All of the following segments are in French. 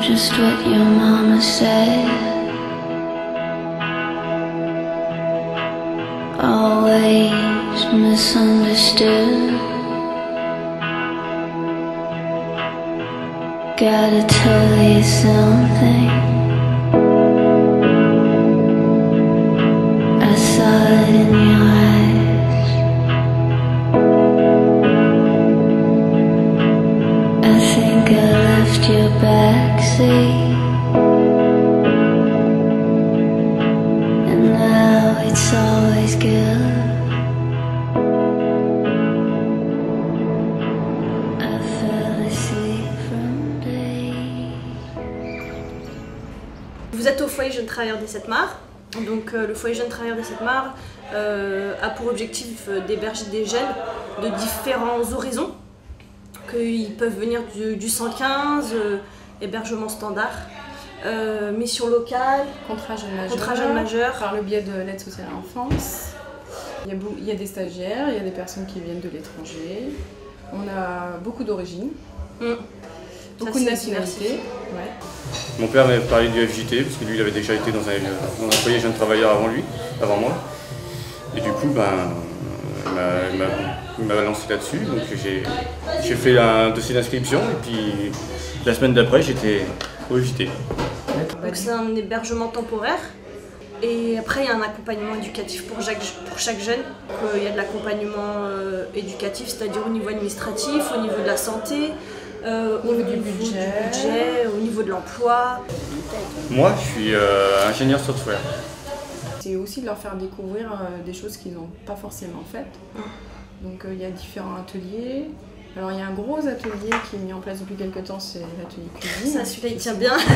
just what your mama said. Always misunderstood. Gotta tell you something. Êtes au foyer Jeunes Travailleurs des Sept Mars. Donc euh, le foyer Jeunes Travailleurs des Sept Mars euh, a pour objectif euh, d'héberger des jeunes de différents horizons. Qu'ils peuvent venir du, du 115, euh, hébergement standard, mission locale, Contrat jeune majeur. Contrat jeune majeur. Par le biais de l'aide sociale à l'enfance. Il y, a beau- il y a des stagiaires, il y a des personnes qui viennent de l'étranger. On a beaucoup d'origines, Mm. beaucoup Ça, de nationalités. Ouais. Mon père m'avait parlé du FJT, parce que lui, il avait déjà été dans un, dans un foyer jeune travailleur avant lui, avant moi. Et du coup, ben, il m'a- lancé là-dessus. Donc j'ai fait un dossier d'inscription, et puis la semaine d'après, j'étais au FJT. Donc c'est un hébergement temporaire. Et après, il y a un accompagnement éducatif pour chaque, pour chaque jeune. Donc, euh, il y a de l'accompagnement euh, éducatif, c'est-à-dire au niveau administratif, au niveau de la santé, euh, au niveau du budget. budget, au niveau de l'emploi. Moi, je suis euh, ingénieur software. C'est aussi de leur faire découvrir euh, des choses qu'ils n'ont pas forcément faites. Donc euh, il y a différents ateliers. Alors il y a un gros atelier qui est mis en place depuis quelques temps, c'est l'atelier cuisine. Ça, celui-là, il tient bien.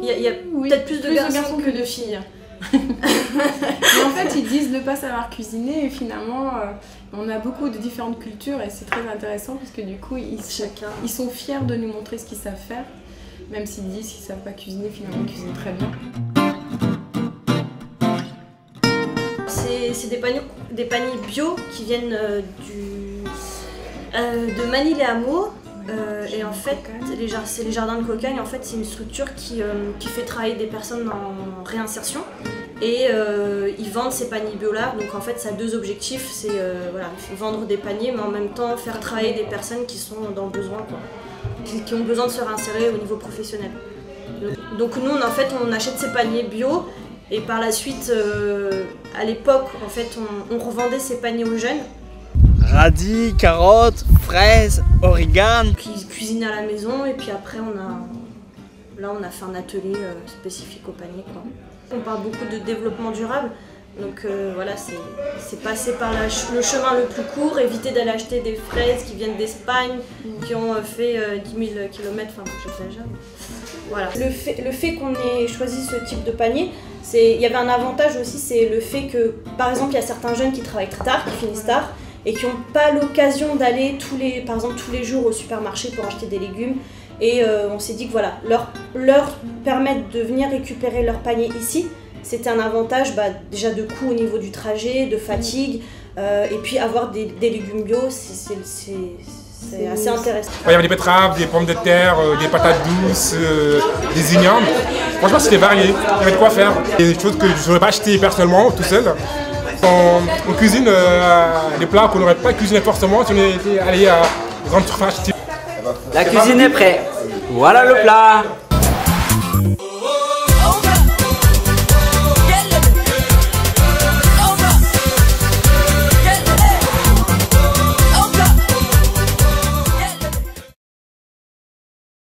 Il y a, peut-être plus de garçons, que de filles. Mais en fait, ils disent ne pas savoir cuisiner et finalement, euh, on a beaucoup de différentes cultures et c'est très intéressant parce que du coup, ils, Chacun. ils sont fiers de nous montrer ce qu'ils savent faire. Même s'ils disent qu'ils savent pas cuisiner, finalement, ils cuisinent très bien. C'est c'est des paniers, des paniers bio qui viennent euh, du, euh, de Manille-les-Hameaux. Euh, et en fait, c'est les jardins de cocagne. En fait, c'est une structure qui, euh, qui fait travailler des personnes en réinsertion. Et euh, ils vendent ces paniers bio-là. Donc en fait, ça a deux objectifs. C'est voilà, vendre des paniers, mais en même temps faire travailler des personnes qui sont dans le besoin, quoi. Qui, ont besoin de se réinsérer au niveau professionnel. Donc, nous, on, en fait, on achète ces paniers bio. Et par la suite, à l'époque, en fait, on revendait ces paniers aux jeunes radis, carottes, fraises, origan. qui cuisinaient à la maison. Et puis après, on a, là, on a fait un atelier euh, spécifique aux paniers. Quoi. On parle beaucoup de développement durable. Donc euh, voilà, c'est passer par le chemin le plus court, éviter d'aller acheter des fraises qui viennent d'Espagne, qui ont euh, fait euh, 10 000 km, enfin j'exagère. Voilà. Le fait, le fait qu'on ait choisi ce type de panier, il y avait un avantage aussi, c'est le fait que, par exemple, il y a certains jeunes qui travaillent très tard, qui finissent tard, et qui n'ont pas l'occasion d'aller tous les, par exemple, tous les jours au supermarché pour acheter des légumes. Et euh, on s'est dit que voilà, leur, leur permettre de venir récupérer leur panier ici, c'était un avantage bah, déjà de coût au niveau du trajet, de fatigue, euh, et puis avoir des, des légumes bio, c'est- c'est assez intéressant. Il y avait des betteraves, des pommes de terre, euh, des patates douces, euh, des ignames. Franchement, c'était varié. Il y avait de quoi faire. Des choses que je n'aurais pas achetées personnellement, tout seul. On, cuisine euh, des plats qu'on n'aurait pas cuisiné forcément si on était allé à grande surface. La cuisine est prête. Voilà le plat.